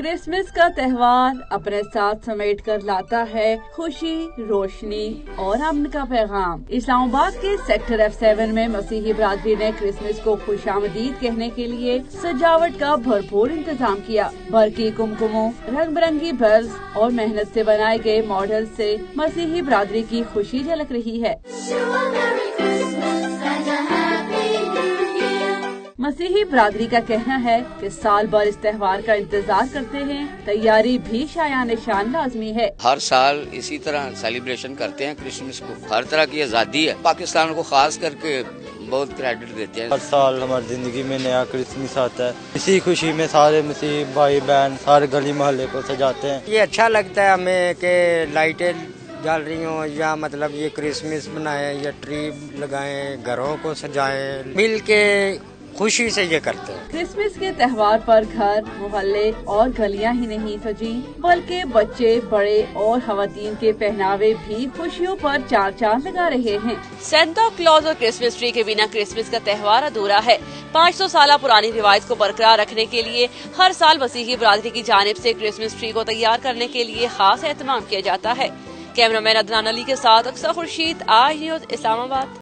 Christmas का त्योहार अपने साथ समेट कर लाता है खुशी, रोशनी और अमन का पैगाम। इस्लामाबाद के सेक्टर एफ़ सेवन में मसीही बरादरी ने क्रिसमस को खुश आमदीद कहने के लिए सजावट का भरपूर इंतज़ाम किया। बरकी कुमकुमों रंग बिरंगी बल्ब और मेहनत से बनाए गए मॉडल से मसीही बरादरी की खुशी झलक रही है। मसीही बरादरी का कहना है कि साल भर इस त्यौहार का इंतज़ार करते हैं। तैयारी भी शाया निशान लाजमी है। हर साल इसी तरह सेलिब्रेशन करते हैं क्रिसमस को। हर तरह की आज़ादी है। पाकिस्तान को खास करके बहुत क्रेडिट देते हैं। हर साल हमारी ज़िंदगी में नया क्रिसमस आता है। इसी खुशी में सारे मसीह भाई बहन सारे गली मोहल्ले को सजाते हैं। ये अच्छा लगता है हमें के लाइटें जल रही हो या मतलब ये क्रिसमस बनाए या ट्री लगाएँ घरों को सजाएँ मिल के खुशी से ये करते हैं। क्रिसमस के त्यौहार पर घर मोहल्ले और गलियाँ ही नहीं सजी बल्कि बच्चे बड़े और खातन के पहनावे भी खुशियों पर चार चाँद लगा रहे हैं। सेंटा क्लॉज और क्रिसमस ट्री के बिना क्रिसमस का त्यौहार अधूरा है। 500 साल पुरानी रिवायत को बरकरार रखने के लिए हर साल मसीही बरादरी की जानब ऐसी क्रिसमस ट्री को तैयार करने के लिए खास एहतमाम किया जाता है। कैमरामैन अदनान अली के साथ अक्सर खुर्शीद आज न्यूज़ इस्लामाबाद।